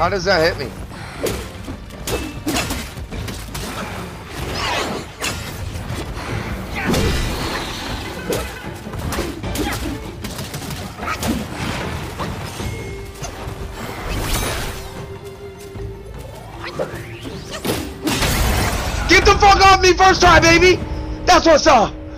How does that hit me? Thank Get the fuck off me first try, baby! That's what's up!